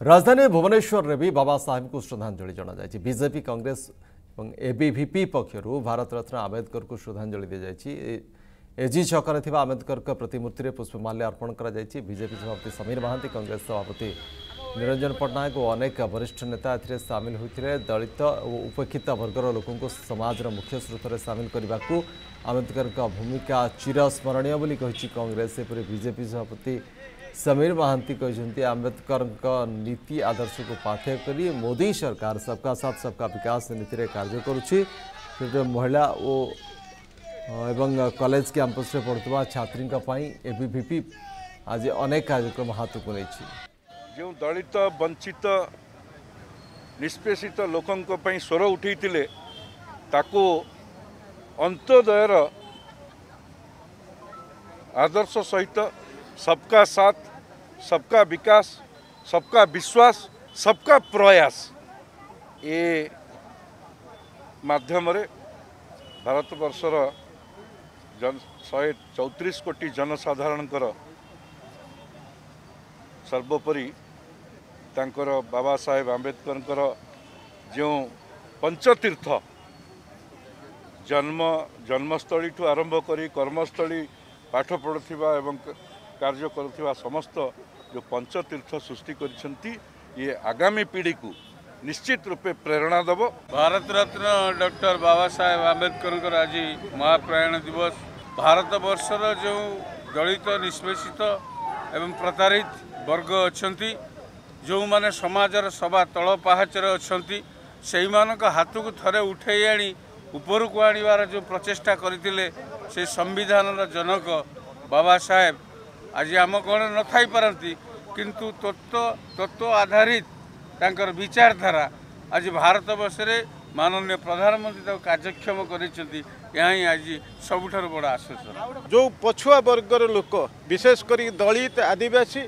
রাজধানী ভুবনেশ্বরের বি বাবা সাহেবকে শ্রদ্ধাঞ্জলি জনাযাই বিজেপি কংগ্রেস এবং এবিভিপি পক্ষর ভারতরত্ন আম্বেদকরকে শ্রদ্ধাঞ্জলি দিয়াই এজি ছকরে আম্বেদকর প্রতিমূর্তি পুষ্পমাল্য অর্পণ করা বিজেপি সভাপতি সমীর মহান্তি কংগ্রেস সভাপতি ନିରଞ୍ଜନ ପଟ୍ଟନାୟକ ଓ ଅନେକ ବରିଷ୍ଠ ନେତା ଏଥିରେ ସାମିଲ ହୋଇଥିଲେ ଦଳିତ ଓ ଉପେକ୍ଷିତ ବର୍ଗର ଲୋକଙ୍କୁ ସମାଜର ମୁଖ୍ୟ ସ୍ରୋତରେ ସାମିଲ କରିବାକୁ ଆମ୍ବେଦକରଙ୍କ ଭୂମିକା ଚିରସ୍ମରଣୀୟ ବୋଲି କହିଛି କଂଗ୍ରେସ ସେପରି ବିଜେପି ସଭାପତି ସମୀର ମହାନ୍ତି କହିଛନ୍ତି ଆମ୍ବେଦକରଙ୍କ ନୀତି ଆଦର୍ଶକୁ ପାଥେୟ କରି ମୋଦି ସରକାର ସବକା ସାଥ ସବକା ବିକାଶ ନୀତିରେ କାର୍ଯ୍ୟ କରୁଛି ସେଥିରେ ମହିଳା ଓ ଏବଂ କଲେଜ କ୍ୟାମ୍ପସରେ ପଢ଼ୁଥିବା ଛାତ୍ରୀଙ୍କ ପାଇଁ ଏବିଭିପି ଆଜି ଅନେକ କାର୍ଯ୍ୟକ୍ରମ ହାତକୁ ନେଇଛି ଯେଉଁ ଦଳିତ ବଞ୍ଚିତ ନିଷ୍ପେଷିତ ଲୋକଙ୍କ ପାଇଁ ସ୍ୱର ଉଠେଇଥିଲେ ତାକୁ ଅନ୍ତ୍ୟୋଦୟର ଆଦର୍ଶ ସହିତ ସବକା ସାଥ ସବକା ବିକାଶ ସବକା ବିଶ୍ୱାସ ସବକା ପ୍ରୟାସ ଏ ମାଧ୍ୟମରେ ଭାରତବର୍ଷର ଜନ ଶହେ ଚଉତିରିଶ କୋଟି ଜନସାଧାରଣଙ୍କର ସର୍ବୋପରି ତାଙ୍କର ବାବା ସାହେବ ଆମ୍ବେଦକରଙ୍କର ଯେଉଁ ପଞ୍ଚତୀର୍ଥ ଜନ୍ମ ଜନ୍ମସ୍ଥଳୀଠୁ ଆରମ୍ଭ କରି କର୍ମସ୍ଥଳୀ ପାଠ ପଢ଼ୁଥିବା ଏବଂ କାର୍ଯ୍ୟ କରୁଥିବା ସମସ୍ତ ଯେଉଁ ପଞ୍ଚତୀର୍ଥ ସୃଷ୍ଟି କରିଛନ୍ତି ଇଏ ଆଗାମୀ ପିଢ଼ିକୁ ନିଶ୍ଚିତ ରୂପେ ପ୍ରେରଣା ଦେବ। ଭାରତ ରତ୍ନ ଡକ୍ଟର ବାବା ସାହେବ ଆମ୍ବେଦକରଙ୍କର ଆଜି ମହାପ୍ରୟାଣ ଦିବସ। ଭାରତବର୍ଷର ଯେଉଁ ଦଳିତ ନିଷ୍ପେଷିତ ଏବଂ ପ୍ରତାରିତ ବର୍ଗ ଅଛନ୍ତି ଯେଉଁମାନେ ସମାଜର ସବା ତଳ ପାହାଚରେ ଅଛନ୍ତି ସେଇମାନଙ୍କ ହାତକୁ ଥରେ ଉଠେଇ ଆଣି ଉପରକୁ ଆଣିବାର ଯେଉଁ ପ୍ରଚେଷ୍ଟା କରିଥିଲେ ସେ ସମ୍ବିଧାନର ଜନକ ବାବା ସାହେବ ଆଜି ଆମ ଗଣରେ ନଥାଇପାରନ୍ତି କିନ୍ତୁ ତତ୍ତ୍ୱ ତତ୍ତ୍ୱ ଆଧାରିତ ତାଙ୍କର ବିଚାରଧାରା ଆଜି ଭାରତବର୍ଷରେ ମାନନୀୟ ପ୍ରଧାନମନ୍ତ୍ରୀ ତାକୁ କାର୍ଯ୍ୟକ୍ଷମ କରିଛନ୍ତି ଏହା ହିଁ ଆଜି ସବୁଠାରୁ ବଡ଼ ଆଶ୍ୱାସନା। ଯେଉଁ ପଛୁଆ ବର୍ଗର ଲୋକ ବିଶେଷ କରି ଦଳିତ ଆଦିବାସୀ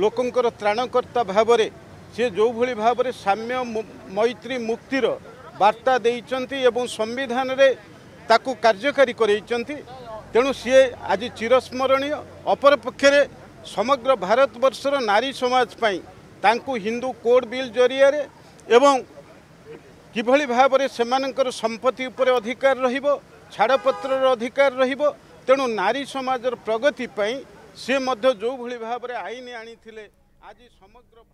ଲୋକଙ୍କର ତ୍ରାଣକର୍ତ୍ତା ଭାବରେ ସିଏ ଯେଉଁଭଳି ଭାବରେ ସାମ୍ୟ ମୈତ୍ରୀ ମୁକ୍ତିର ବାର୍ତ୍ତା ଦେଇଛନ୍ତି ଏବଂ ସମ୍ବିଧାନରେ ତାକୁ କାର୍ଯ୍ୟକାରୀ କରାଇଛନ୍ତି ତେଣୁ ସିଏ ଆଜି ଚିରସ୍ମରଣୀୟ। ଅପରପକ୍ଷରେ ସମଗ୍ର ଭାରତବର୍ଷର ନାରୀ ସମାଜ ପାଇଁ ତାଙ୍କୁ ହିନ୍ଦୁ କୋଡ୍ ବିଲ୍ ଜରିଆରେ ଏବଂ କିଭଳି ଭାବରେ ସେମାନଙ୍କର ସମ୍ପତ୍ତି ଉପରେ ଅଧିକାର ରହିବ ଛାଡ଼ପତ୍ରର ଅଧିକାର ରହିବ ତେଣୁ ନାରୀ ସମାଜର ପ୍ରଗତି ପାଇଁ ସିଏ ମଧ୍ୟ ଯେଉଁଭଳି ଭାବରେ ଆଇନ ଆଣିଥିଲେ ଆଜି ସମଗ୍ର